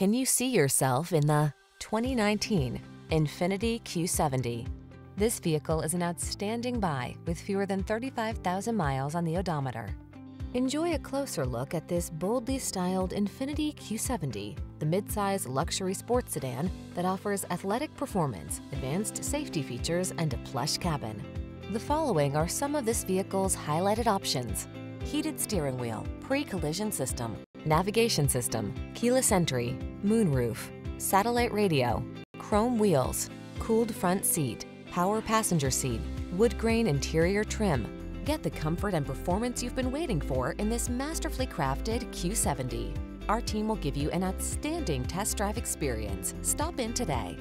Can you see yourself in the 2019 Infiniti Q70? This vehicle is an outstanding buy with fewer than 35,000 miles on the odometer. Enjoy a closer look at this boldly styled Infiniti Q70, the midsize luxury sports sedan that offers athletic performance, advanced safety features, and a plush cabin. The following are some of this vehicle's highlighted options. Heated steering wheel, pre-collision system, navigation system, keyless entry, moonroof, satellite radio, chrome wheels, cooled front seat, power passenger seat, wood grain interior trim. Get the comfort and performance you've been waiting for in this masterfully crafted Q70. Our team will give you an outstanding test drive experience. Stop in today.